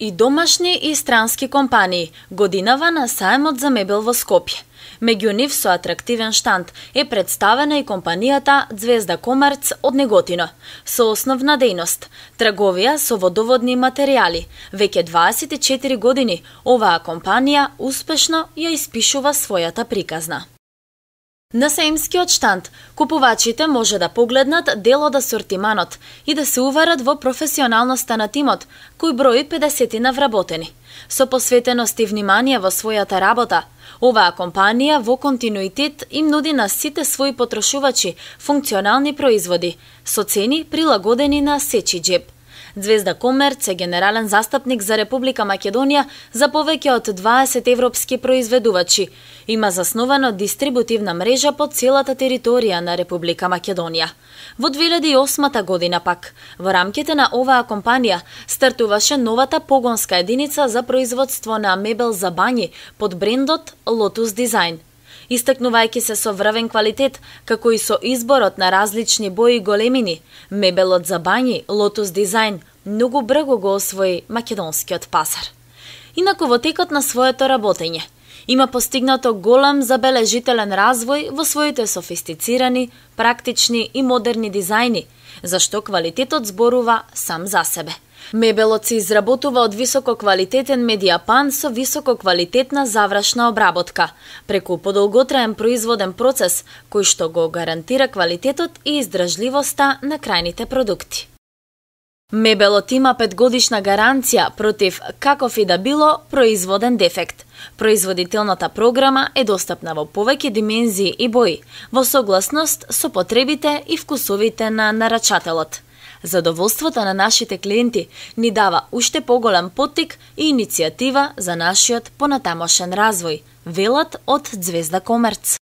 И домашни и странски компании, годинава на саемот за мебел во Скопје. Меѓу нив со атрактивен штанд е представена и компанијата Звезда Комарц од Неготино, со основна дејност – трговија со водоводни материјали. Веќе 24 години оваа компанија успешно ја испишува својата приказна. На Сеимскиот штанд, купувачите може да погледнат дел од асортиманот и да се уверат во професионалноста на тимот, кој брои 50 на вработени. Со посветеност и внимание во својата работа, оваа компанија во континуитет им нуди на сите своји потрошувачи функционални производи со цени прилагодени на сечи джеб – Звезда Комерц е генерален застапник за Република Македонија за повеќе од 20 европски произведувачи. Има засновано дистрибутивна мрежа по целата територија на Република Македонија. Во 2008 година пак, во рамките на оваа компанија, стартуваше новата погонска единица за производство на мебел за бањи под брендот Lotus Design – Истакнувајќи се со врвен квалитет, како и со изборот на различни бои и големини, мебелот за бањи Lotus Design многу брго го освои македонскиот пазар. Инаку во текот на своето работење, има постигнато голем забележителен развој во своите софистицирани, практични и модерни дизајни, зашто квалитетот зборува сам за себе – Мебелот се изработува од висококвалитетен медиапан со висококвалитетна завршна обработка, преку подолготраен производен процес кој што го гарантира квалитетот и издржливоста на крајните продукти. Мебелот има петгодишна гаранција против каков и да било производен дефект. Производителната програма е достапна во повеќе димензии и бои, во согласност со потребите и вкусовите на нарачателот. Задоволството на нашите клиенти ни дава уште поголем поттик и иницијатива за нашиот понатамошен развој, велат од Звезда Комерц.